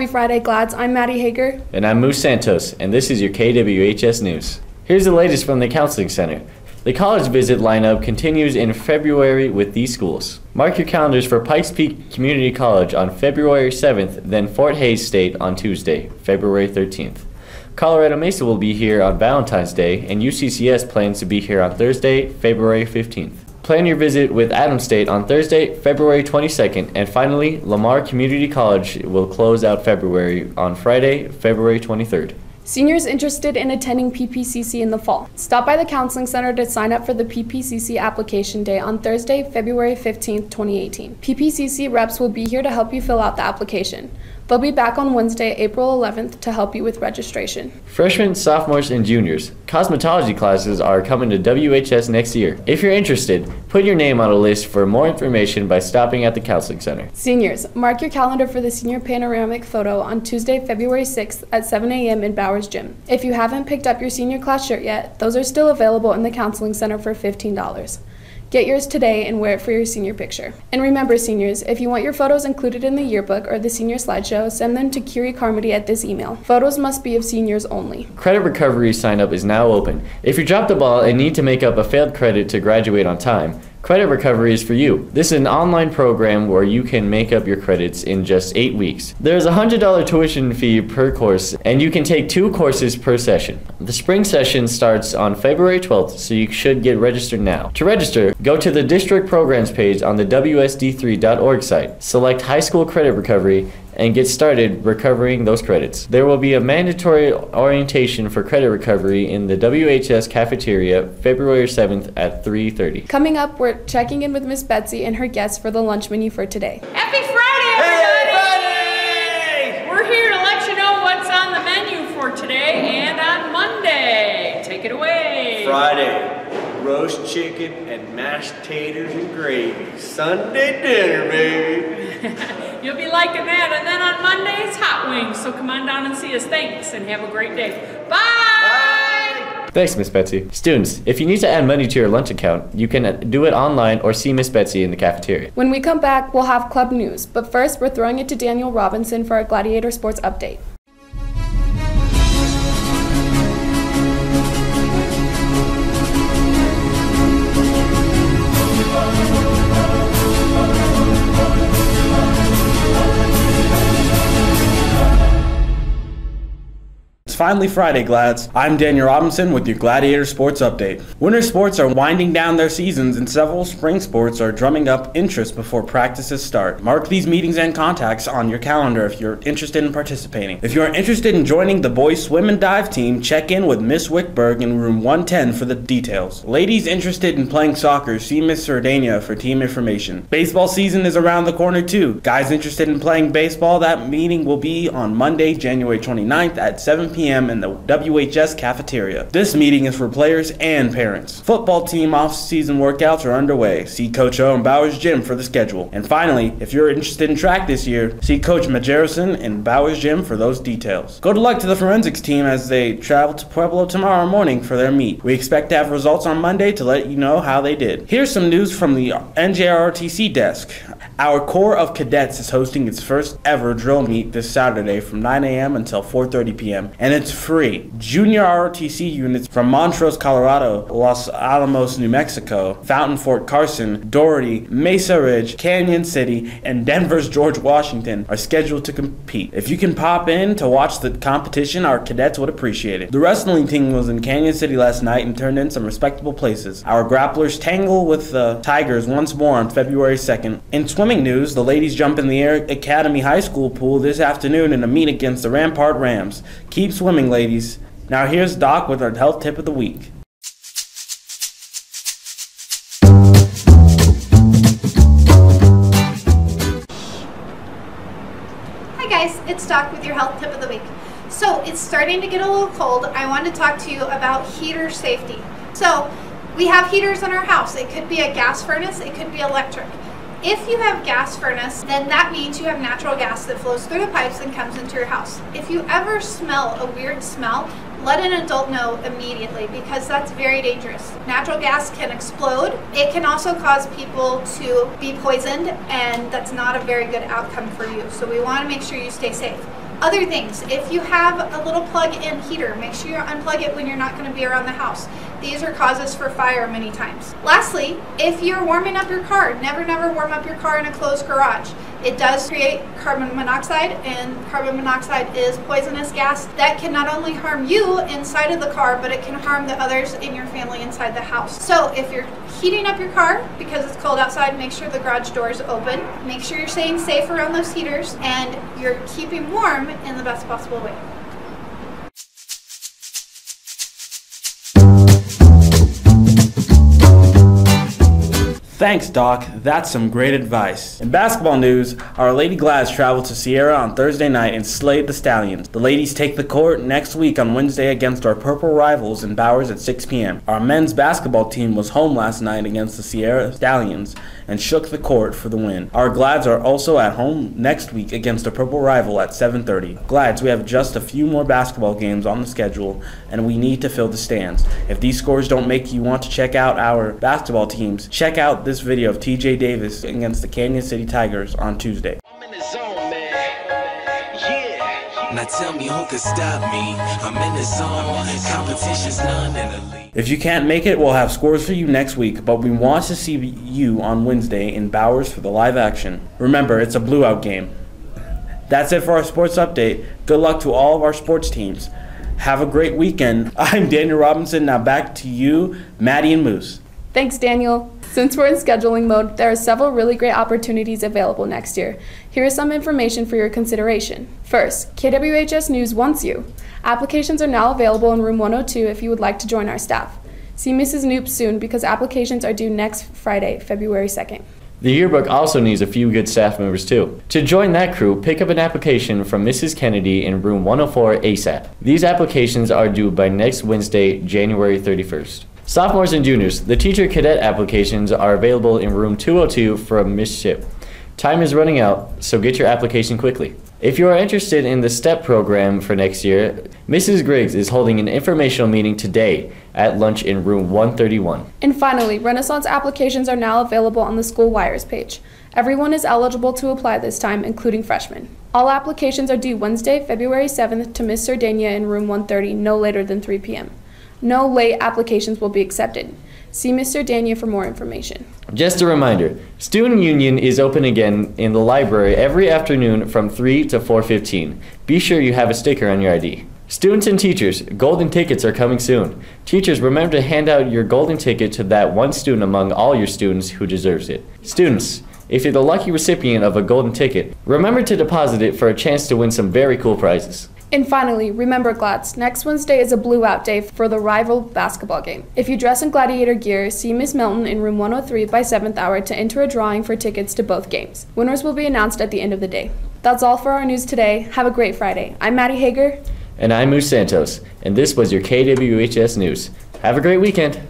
Happy Friday, Glads. I'm Maddie Hager. And I'm Moose Santos, and this is your KWHS News. Here's the latest from the Counseling Center. The college visit lineup continues in February with these schools. Mark your calendars for Pikes Peak Community College on February 7th, then Fort Hays State on Tuesday, February 13th. Colorado Mesa will be here on Valentine's Day, and UCCS plans to be here on Thursday, February 15th. Plan your visit with Adams State on Thursday, February 22nd, and finally, Lamar Community College will close out February on Friday, February 23rd. Seniors interested in attending PPCC in the fall. Stop by the Counseling Center to sign up for the PPCC application day on Thursday, February 15, 2018. PPCC reps will be here to help you fill out the application. They'll be back on Wednesday, April 11th to help you with registration. Freshmen, sophomores, and juniors, cosmetology classes are coming to WHS next year. If you're interested, put your name on a list for more information by stopping at the Counseling Center. Seniors, mark your calendar for the senior panoramic photo on Tuesday, February 6th at 7 a.m. in Bowers Gym. If you haven't picked up your senior class shirt yet, those are still available in the Counseling Center for $15. Get yours today and wear it for your senior picture. And remember, seniors, if you want your photos included in the yearbook or the senior slideshow, send them to Curie Carmody at this email. Photos must be of seniors only. Credit recovery sign up is now open. If you dropped the ball and need to make up a failed credit to graduate on time, Credit Recovery is for you. This is an online program where you can make up your credits in just eight weeks. There's a $100 tuition fee per course, and you can take two courses per session. The spring session starts on February 12th, so you should get registered now. To register, go to the district programs page on the WSD3.org site. Select High School Credit Recovery and get started recovering those credits. There will be a mandatory orientation for credit recovery in the WHS cafeteria February 7th at 3:30. Coming up, we're checking in with Miss Betsy and her guests for the lunch menu for today. Happy Friday, everybody! We're here to let you know what's on the menu for today and on Monday. Take it away. Friday, roast chicken and mashed taters and gravy. Sunday dinner, baby. You'll be liking that. And then on Monday, it's hot wings. So come on down and see us. Thanks and have a great day. Bye! Thanks, Miss Betsy. Students, if you need to add money to your lunch account, you can do it online or see Miss Betsy in the cafeteria. When we come back, we'll have club news. But first, we're throwing it to Daniel Robinson for our Gladiator Sports update. Finally Friday, Glads. I'm Daniel Robinson with your Gladiator Sports Update. Winter sports are winding down their seasons, and several spring sports are drumming up interest before practices start. Mark these meetings and contacts on your calendar if you're interested in participating. If you are interested in joining the boys swim and dive team, check in with Miss Wickberg in room 110 for the details. Ladies interested in playing soccer, see Miss Sardania for team information. Baseball season is around the corner too. Guys interested in playing baseball, that meeting will be on Monday, January 29th at 7 p.m p.m. in the WHS cafeteria. This meeting is for players and parents. Football team off-season workouts are underway. See Coach O in Bowers Gym for the schedule. And finally, if you're interested in track this year, see Coach Majerison in Bowers Gym for those details. Good luck to the forensics team as they travel to Pueblo tomorrow morning for their meet. We expect to have results on Monday to let you know how they did. Here's some news from the NJROTC desk. Our Corps of Cadets is hosting its first ever drill meet this Saturday from 9 a.m. until 4:30 p.m. and it's free. Junior ROTC units from Montrose, Colorado, Los Alamos, New Mexico, Fountain Fort Carson, Doherty, Mesa Ridge, Cañon City, and Denver's George Washington are scheduled to compete. If you can pop in to watch the competition, our cadets would appreciate it. The wrestling team was in Cañon City last night and turned in some respectable places. Our grapplers tangle with the Tigers once more on February 2nd. In swimming news, the ladies jump in the Air Academy High School pool this afternoon in a meet against the Rampart Rams. Keep swimming, ladies. Now here's Doc with our health tip of the week. Hi guys, it's Doc with your health tip of the week. So it's starting to get a little cold. I want to talk to you about heater safety. So we have heaters in our house. It could be a gas furnace, it could be electric. If you have gas furnace, then that means you have natural gas that flows through the pipes and comes into your house. If you ever smell a weird smell, let an adult know immediately because that's very dangerous. Natural gas can explode. It can also cause people to be poisoned, and that's not a very good outcome for you. So we want to make sure you stay safe. Other things, if you have a little plug-in heater, make sure you unplug it when you're not going to be around the house. These are causes for fire many times. Lastly, if you're warming up your car, never, never warm up your car in a closed garage. It does create carbon monoxide, and carbon monoxide is poisonous gas that can not only harm you inside of the car, but it can harm the others in your family inside the house. So if you're heating up your car because it's cold outside, make sure the garage door is open. Make sure you're staying safe around those heaters and you're keeping warm in the best possible way. Thanks, Doc. That's some great advice. In basketball news, our Lady Glads traveled to Sierra on Thursday night and slayed the Stallions. The ladies take the court next week on Wednesday against our purple rivals in Bowers at 6 p.m. Our men's basketball team was home last night against the Sierra Stallions and shook the court for the win. Our Glads are also at home next week against a purple rival at 7:30. Glads, we have just a few more basketball games on the schedule and we need to fill the stands. If these scores don't make you want to check out our basketball teams, check out this video of TJ Davis against the Cañon City Tigers on Tuesday. Now tell me who can stop me. I'm in the zone. Competition's none in the league. If you can't make it, we'll have scores for you next week, but we want to see you on Wednesday in Bowers for the live action. Remember, it's a blue out game. That's it for our sports update. Good luck to all of our sports teams. Have a great weekend. I'm Daniel Robinson. Now back to you, Maddie and Moose. Thanks, Daniel. Since we're in scheduling mode, there are several really great opportunities available next year. Here is some information for your consideration. First, KWHS News wants you. Applications are now available in room 102 if you would like to join our staff. See Mrs. Knoop soon because applications are due next Friday, February 2nd. The yearbook also needs a few good staff members too. To join that crew, pick up an application from Mrs. Kennedy in room 104 ASAP. These applications are due by next Wednesday, January 31st. Sophomores and juniors, the teacher cadet applications are available in room 202 from Miss Ship. Time is running out, so get your application quickly. If you are interested in the STEP program for next year, Mrs. Griggs is holding an informational meeting today at lunch in room 131. And finally, Renaissance applications are now available on the school wires page. Everyone is eligible to apply this time, including freshmen. All applications are due Wednesday, February 7th to Ms. Sardania in room 130, no later than 3 p.m. No late applications will be accepted. See Mr. Dania for more information. Just a reminder, Student Union is open again in the library every afternoon from 3 to 4:15. Be sure you have a sticker on your ID. Students and teachers, golden tickets are coming soon. Teachers, remember to hand out your golden ticket to that one student among all your students who deserves it. Students, if you're the lucky recipient of a golden ticket, remember to deposit it for a chance to win some very cool prizes. And finally, remember Glads, next Wednesday is a blue out day for the rival basketball game. If you dress in gladiator gear, see Miss Melton in room 103 by 7th hour to enter a drawing for tickets to both games. Winners will be announced at the end of the day. That's all for our news today. Have a great Friday. I'm Maddie Hager. And I'm Moose Santos, and this was your KWHS News. Have a great weekend.